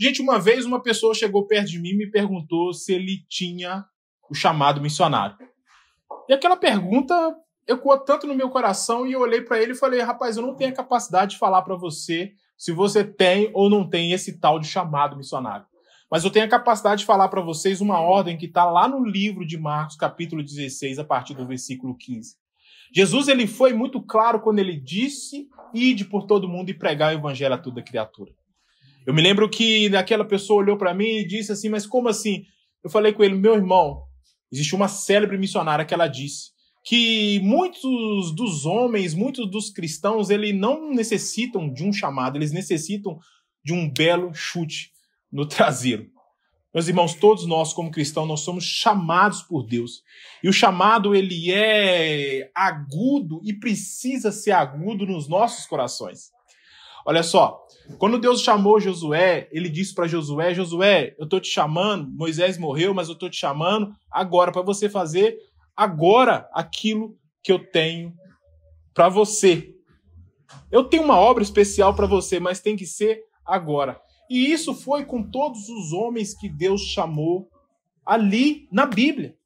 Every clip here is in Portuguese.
Gente, uma vez uma pessoa chegou perto de mim e me perguntou se ele tinha o chamado missionário. E aquela pergunta ecoou tanto no meu coração e eu olhei para ele e falei: rapaz, eu não tenho a capacidade de falar para você se você tem ou não tem esse tal de chamado missionário. Mas eu tenho a capacidade de falar para vocês uma ordem que está lá no livro de Marcos, capítulo 16, a partir do versículo 15. Jesus ele foi muito claro quando ele disse: "Ide por todo mundo e pregar o evangelho a toda criatura". Eu me lembro que aquela pessoa olhou para mim e disse assim: "Mas como assim?" Eu falei com ele: "Meu irmão, existe uma célebre missionária que ela disse que muitos dos homens, muitos dos cristãos, ele não necessitam de um chamado, eles necessitam de um belo chute no traseiro. Meus irmãos, todos nós como cristãos, nós somos chamados por Deus. E o chamado ele é agudo e precisa ser agudo nos nossos corações. Olha só, quando Deus chamou Josué, ele disse para Josué: Josué, eu estou te chamando. Moisés morreu, mas eu estou te chamando agora para você fazer agora aquilo que eu tenho para você. Eu tenho uma obra especial para você, mas tem que ser agora. E isso foi com todos os homens que Deus chamou ali na Bíblia.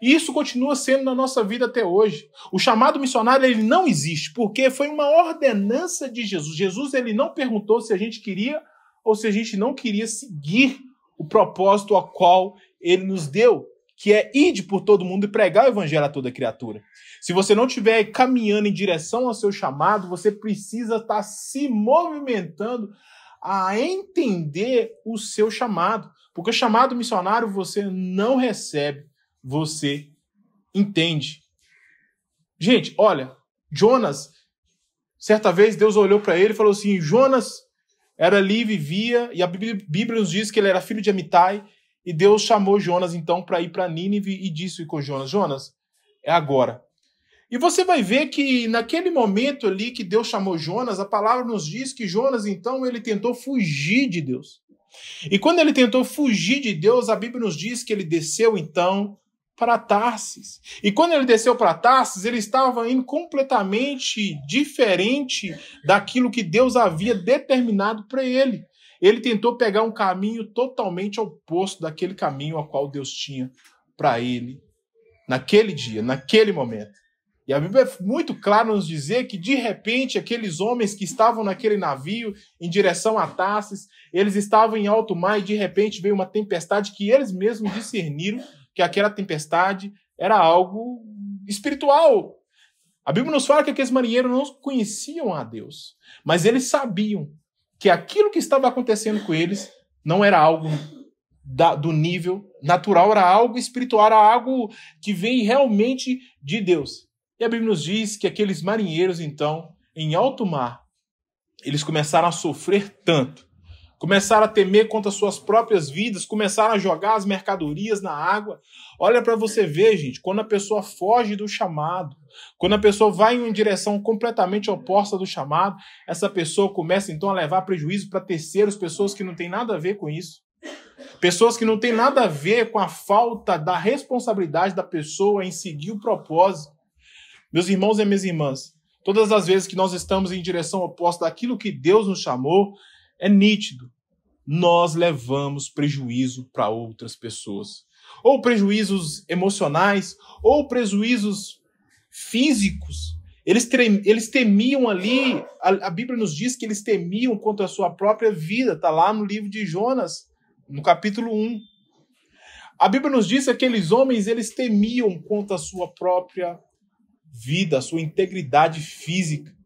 E isso continua sendo na nossa vida até hoje. O chamado missionário ele não existe, porque foi uma ordenança de Jesus. Jesus ele não perguntou se a gente queria ou se a gente não queria seguir o propósito ao qual ele nos deu, que é ir por todo mundo e pregar o evangelho a toda criatura. Se você não estiver caminhando em direção ao seu chamado, você precisa estar se movimentando a entender o seu chamado. Porque o chamado missionário você não recebe, você entende. Gente, olha, Jonas, certa vez Deus olhou para ele e falou assim: Jonas era ali, vivia, e a Bíblia nos diz que ele era filho de Amitai, e Deus chamou Jonas então para ir para Nínive e disse com Jonas: Jonas, é agora. E você vai ver que naquele momento ali que Deus chamou Jonas, a palavra nos diz que Jonas então ele tentou fugir de Deus. E quando ele tentou fugir de Deus, a Bíblia nos diz que ele desceu então para Tarsis. E quando ele desceu para Tarsis, ele estava indo completamente diferente daquilo que Deus havia determinado para ele. Ele tentou pegar um caminho totalmente oposto daquele caminho ao qual Deus tinha para ele naquele dia, naquele momento. E a Bíblia é muito clara nos dizer que, de repente, aqueles homens que estavam naquele navio em direção a Tarsis, eles estavam em alto mar e, de repente, veio uma tempestade que eles mesmos discerniram que aquela tempestade era algo espiritual. A Bíblia nos fala que aqueles marinheiros não conheciam a Deus, mas eles sabiam que aquilo que estava acontecendo com eles não era algo da, do nível natural, era algo espiritual, era algo que vem realmente de Deus. E a Bíblia nos diz que aqueles marinheiros, então, em alto mar, eles começaram a sofrer tanto, começaram a temer contra suas próprias vidas, começaram a jogar as mercadorias na água. Olha para você ver, gente, quando a pessoa foge do chamado, quando a pessoa vai em uma direção completamente oposta do chamado, essa pessoa começa então a levar prejuízo para terceiros, pessoas que não têm nada a ver com isso. Pessoas que não têm nada a ver com a falta da responsabilidade da pessoa em seguir o propósito. Meus irmãos e minhas irmãs, todas as vezes que nós estamos em direção oposta daquilo que Deus nos chamou, é nítido. Nós levamos prejuízo para outras pessoas. Ou prejuízos emocionais, ou prejuízos físicos. Eles, eles temiam ali, a, a Bíblia nos diz que eles temiam contra a sua própria vida, está lá no livro de Jonas, no capítulo 1. A Bíblia nos diz que aqueles homens eles temiam contra a sua própria vida, a sua integridade física.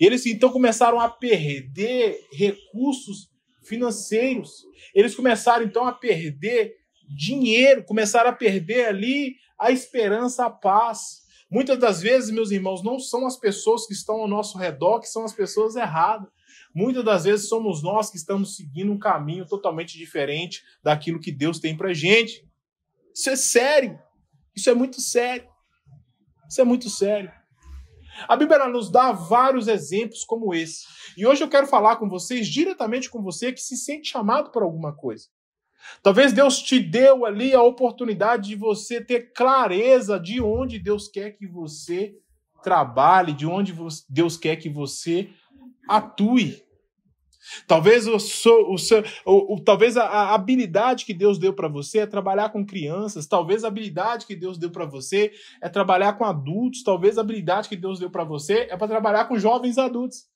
Eles então começaram a perder recursos financeiros. Eles começaram então a perder dinheiro, começaram a perder ali a esperança, a paz. Muitas das vezes, meus irmãos, não são as pessoas que estão ao nosso redor que são as pessoas erradas. Muitas das vezes somos nós que estamos seguindo um caminho totalmente diferente daquilo que Deus tem para gente. Isso é sério. Isso é muito sério. Isso é muito sério. A Bíblia nos dá vários exemplos como esse. E hoje eu quero falar com vocês, diretamente com você, que se sente chamado por alguma coisa. Talvez Deus te deu ali a oportunidade de você ter clareza de onde Deus quer que você trabalhe, de onde Deus quer que você atue. Talvez o, seu, o, o, o talvez a, a, habilidade que Deus deu para você é trabalhar com crianças. Talvez a habilidade que Deus deu para você é trabalhar com adultos. Talvez a habilidade que Deus deu para você é para trabalhar com jovens adultos,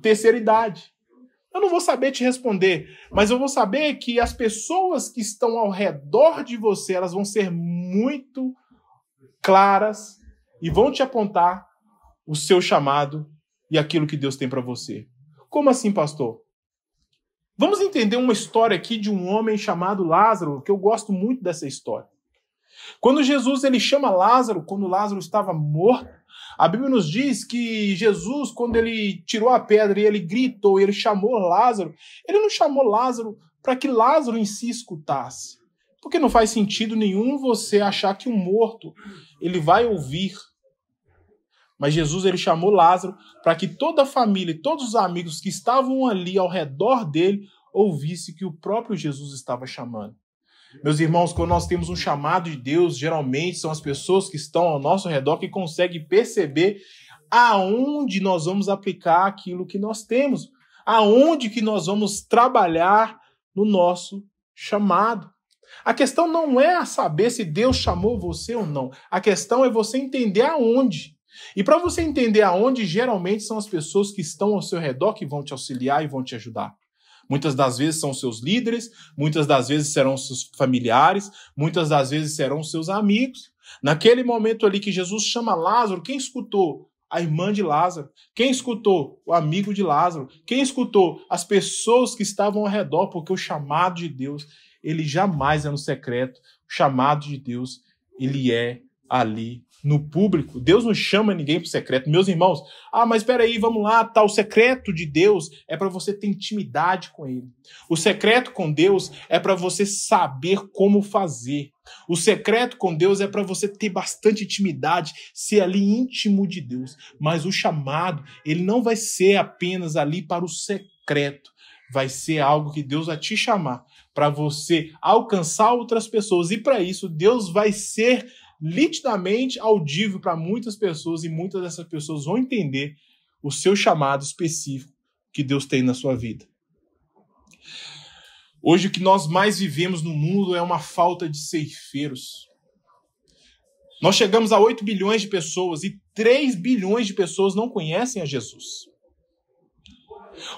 terceira idade. Eu não vou saber te responder, mas eu vou saber que as pessoas que estão ao redor de você, elas vão ser muito claras e vão te apontar o seu chamado e aquilo que Deus tem para você. Como assim, pastor? Vamos entender uma história aqui de um homem chamado Lázaro, que eu gosto muito dessa história. Quando Jesus ele chama Lázaro, quando Lázaro estava morto, a Bíblia nos diz que Jesus, quando ele tirou a pedra e ele gritou, ele chamou Lázaro, ele não chamou Lázaro para que Lázaro em si escutasse. Porque não faz sentido nenhum você achar que um morto ele vai ouvir. Mas Jesus ele chamou Lázaro para que toda a família e todos os amigos que estavam ali ao redor dele ouvisse que o próprio Jesus estava chamando. Meus irmãos, quando nós temos um chamado de Deus, geralmente são as pessoas que estão ao nosso redor que conseguem perceber aonde nós vamos aplicar aquilo que nós temos, aonde que nós vamos trabalhar no nosso chamado. A questão não é saber se Deus chamou você ou não. A questão é você entender aonde. E para você entender aonde, geralmente são as pessoas que estão ao seu redor que vão te auxiliar e vão te ajudar. Muitas das vezes são seus líderes, muitas das vezes serão seus familiares, muitas das vezes serão seus amigos. Naquele momento ali que Jesus chama Lázaro, quem escutou? A irmã de Lázaro. Quem escutou? O amigo de Lázaro. Quem escutou? As pessoas que estavam ao redor, porque o chamado de Deus, ele jamais é no secreto. O chamado de Deus, ele é ali no público. Deus não chama ninguém para o secreto. Meus irmãos, ah, mas espera aí, vamos lá, tá, o secreto de Deus é para você ter intimidade com ele. O secreto com Deus é para você saber como fazer. O secreto com Deus é para você ter bastante intimidade, ser ali íntimo de Deus. Mas o chamado, ele não vai ser apenas ali para o secreto. Vai ser algo que Deus vai te chamar para você alcançar outras pessoas. E para isso, Deus vai ser nitidamente audível para muitas pessoas e muitas dessas pessoas vão entender o seu chamado específico que Deus tem na sua vida. Hoje o que nós mais vivemos no mundo é uma falta de ceifeiros. Nós chegamos a 8 bilhões de pessoas e 3 bilhões de pessoas não conhecem a Jesus.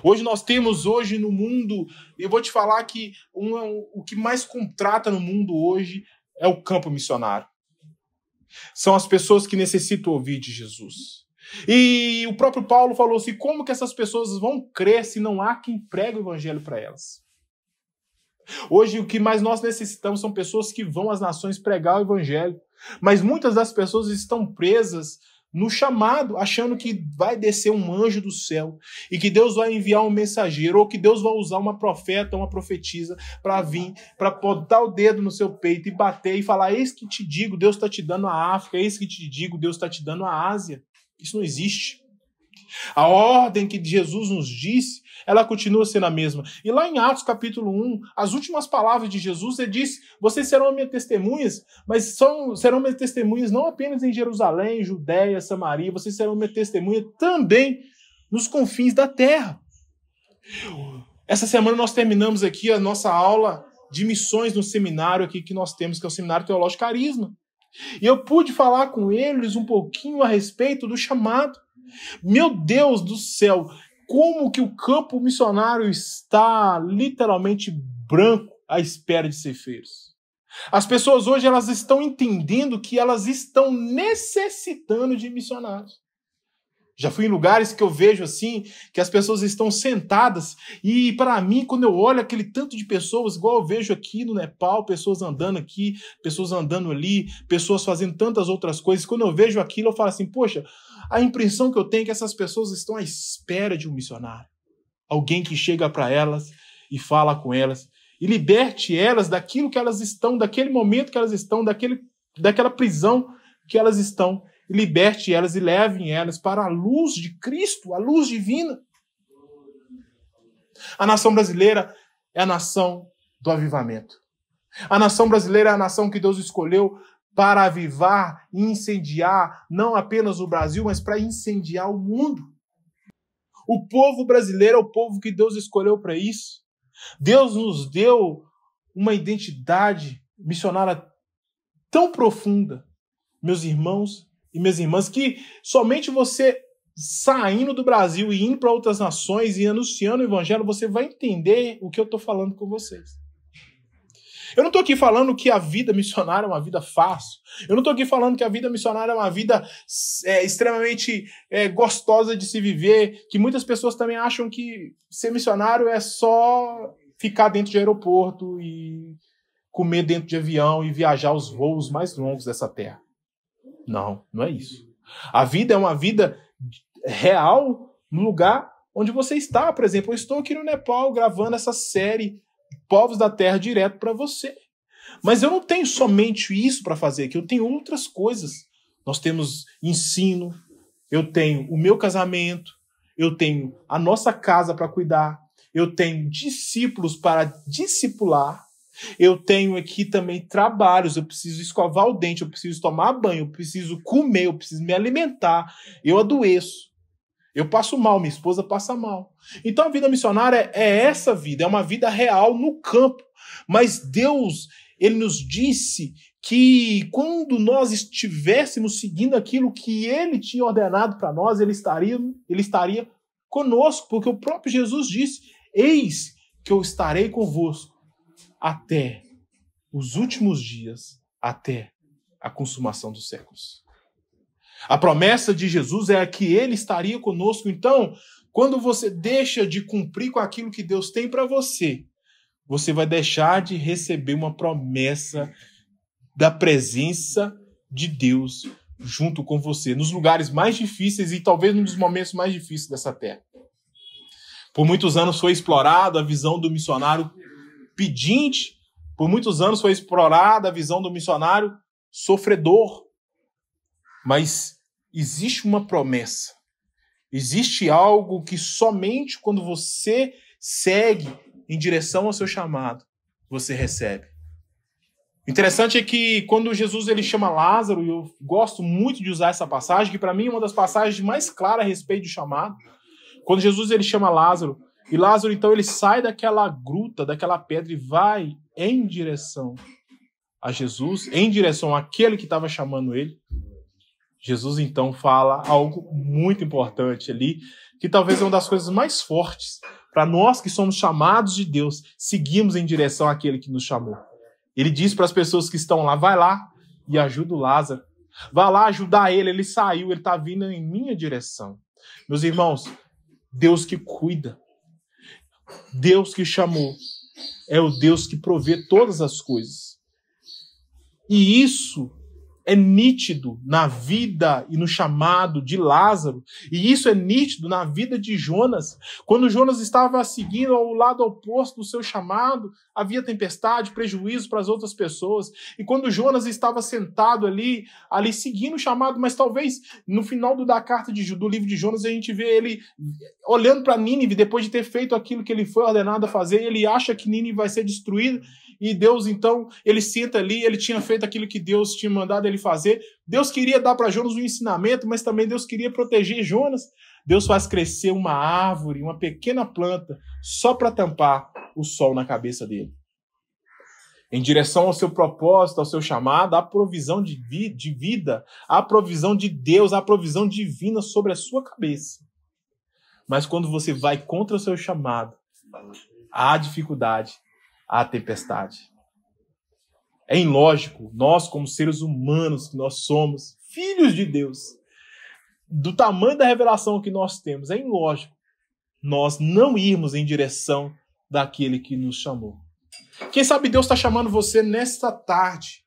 Hoje nós temos hoje no mundo, eu vou te falar que um, o que mais contrata no mundo hoje é o campo missionário. São as pessoas que necessitam ouvir de Jesus. E o próprio Paulo falou assim: como que essas pessoas vão crer se não há quem pregue o evangelho para elas? Hoje o que mais nós necessitamos são pessoas que vão às nações pregar o evangelho. Mas muitas das pessoas estão presas no chamado, achando que vai descer um anjo do céu e que Deus vai enviar um mensageiro ou que Deus vai usar uma profeta, uma profetisa para vir, para botar o dedo no seu peito e bater e falar: Eis que te digo, Deus está te dando a África, eis que te digo, Deus está te dando a Ásia. Isso não existe. A ordem que Jesus nos disse, ela continua sendo a mesma. E lá em Atos capítulo 1, as últimas palavras de Jesus, ele disse: Vocês serão minhas testemunhas, mas são, serão minhas testemunhas não apenas em Jerusalém, Judéia, Samaria, vocês serão minha testemunha também nos confins da terra. Essa semana nós terminamos aqui a nossa aula de missões no seminário aqui que nós temos, que é o Seminário Teológico Carisma. E eu pude falar com eles um pouquinho a respeito do chamado. Meu Deus do céu, como que o campo missionário está literalmente branco à espera de ceifeiros. As pessoas hoje elas estão entendendo que elas estão necessitando de missionários. Já fui em lugares que eu vejo assim, que as pessoas estão sentadas, e para mim, quando eu olho aquele tanto de pessoas, igual eu vejo aqui no Nepal, pessoas andando aqui, pessoas andando ali, pessoas fazendo tantas outras coisas, quando eu vejo aquilo, eu falo assim: poxa, a impressão que eu tenho é que essas pessoas estão à espera de um missionário. Alguém que chega para elas e fala com elas e liberte elas daquilo que elas estão, daquele momento que elas estão, daquele, daquela prisão que elas estão liberte elas e leve elas para a luz de Cristo, a luz divina. A nação brasileira é a nação do avivamento. A nação brasileira é a nação que Deus escolheu para avivar e incendiar não apenas o Brasil, mas para incendiar o mundo. O povo brasileiro é o povo que Deus escolheu para isso. Deus nos deu uma identidade missionária tão profunda, meus irmãos e minhas irmãs, que somente você saindo do Brasil e indo para outras nações e anunciando o evangelho, você vai entender o que eu estou falando com vocês. Eu não estou aqui falando que a vida missionária é uma vida fácil. Eu não estou aqui falando que a vida missionária é uma vida é, extremamente é, gostosa de se viver, que muitas pessoas também acham que ser missionário é só ficar dentro de aeroporto e comer dentro de avião e viajar os voos mais longos dessa terra. Não, não é isso. A vida é uma vida real no lugar onde você está. Por exemplo, eu estou aqui no Nepal gravando essa série Povos da Terra direto para você. Mas eu não tenho somente isso para fazer aqui, eu tenho outras coisas. Nós temos ensino, eu tenho o meu casamento, eu tenho a nossa casa para cuidar, eu tenho discípulos para discipular, eu tenho aqui também trabalhos, eu preciso escovar o dente, eu preciso tomar banho, eu preciso comer, eu preciso me alimentar, eu adoeço. Eu passo mal, minha esposa passa mal. Então a vida missionária é essa vida, é uma vida real no campo. Mas Deus, ele nos disse que quando nós estivéssemos seguindo aquilo que ele tinha ordenado para nós, ele estaria, ele estaria conosco, porque o próprio Jesus disse: Eis que eu estarei convosco até os últimos dias, até a consumação dos séculos. A promessa de Jesus é que ele estaria conosco. Então, quando você deixa de cumprir com aquilo que Deus tem para você, você vai deixar de receber uma promessa da presença de Deus junto com você, nos lugares mais difíceis e talvez num dos momentos mais difíceis dessa terra. Por muitos anos foi explorada a visão do missionário pedinte, por muitos anos foi explorada a visão do missionário sofredor, mas existe uma promessa. Existe algo que somente quando você segue em direção ao seu chamado, você recebe. Interessante é que quando Jesus ele chama Lázaro, e eu gosto muito de usar essa passagem, que para mim é uma das passagens mais claras a respeito do chamado. Quando Jesus ele chama Lázaro, e Lázaro então ele sai daquela gruta, daquela pedra e vai em direção a Jesus, em direção àquele que estava chamando ele. Jesus então fala algo muito importante ali, que talvez é uma das coisas mais fortes para nós que somos chamados de Deus, seguimos em direção àquele que nos chamou. Ele diz para as pessoas que estão lá: vai lá e ajuda o Lázaro. Vai lá ajudar ele, ele saiu, ele está vindo em minha direção. Meus irmãos, Deus que cuida, Deus que chamou, é o Deus que provê todas as coisas. E isso é nítido na vida e no chamado de Lázaro, e isso é nítido na vida de Jonas. Quando Jonas estava seguindo ao lado oposto do seu chamado, havia tempestade, prejuízo para as outras pessoas. E quando Jonas estava sentado ali, ali seguindo o chamado, mas talvez no final da carta de, do livro de Jonas a gente vê ele olhando para Nínive depois de ter feito aquilo que ele foi ordenado a fazer, ele acha que Nínive vai ser destruída e Deus então, ele senta ali, ele tinha feito aquilo que Deus tinha mandado ele fazer. Deus queria dar para Jonas um ensinamento, mas também Deus queria proteger Jonas. Deus faz crescer uma árvore, uma pequena planta, só para tampar o sol na cabeça dele. Em direção ao seu propósito, ao seu chamado, a provisão de, vi de vida, a provisão de Deus, a provisão divina sobre a sua cabeça. Mas quando você vai contra o seu chamado, há dificuldade, à tempestade. É ilógico, nós, como seres humanos que nós somos, filhos de Deus, do tamanho da revelação que nós temos, é ilógico nós não irmos em direção daquele que nos chamou. Quem sabe Deus está chamando você nesta tarde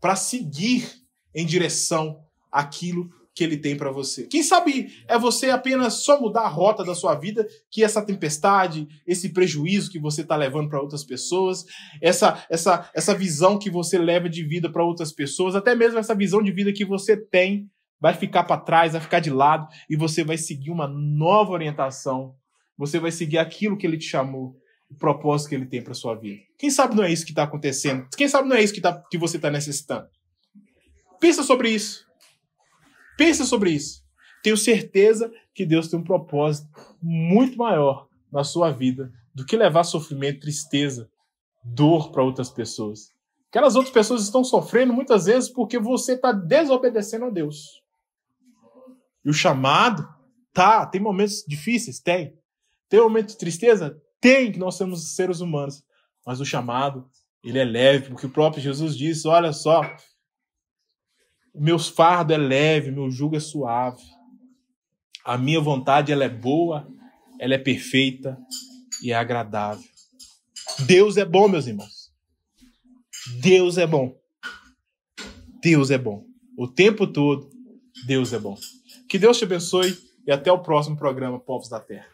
para seguir em direção àquilo que ele tem para você. Quem sabe é você apenas só mudar a rota da sua vida, que essa tempestade, esse prejuízo que você está levando para outras pessoas, essa, essa, essa visão que você leva de vida para outras pessoas, até mesmo essa visão de vida que você tem, vai ficar para trás, vai ficar de lado e você vai seguir uma nova orientação. Você vai seguir aquilo que ele te chamou, o propósito que ele tem para sua vida. Quem sabe não é isso que está acontecendo? Quem sabe não é isso que, tá, que você está necessitando? Pensa sobre isso. Pensa sobre isso. Tenho certeza que Deus tem um propósito muito maior na sua vida do que levar sofrimento, tristeza, dor para outras pessoas. Aquelas outras pessoas estão sofrendo muitas vezes porque você está desobedecendo a Deus. E o chamado, tá, tem momentos difíceis? Tem. Tem momentos de tristeza? Tem, que nós somos seres humanos. Mas o chamado, ele é leve, porque o próprio Jesus disse: olha só, meu fardo é leve, meu jugo é suave. A minha vontade ela é boa, ela é perfeita e é agradável. Deus é bom, meus irmãos. Deus é bom. Deus é bom. O tempo todo, Deus é bom. Que Deus te abençoe e até o próximo programa Povos da Terra.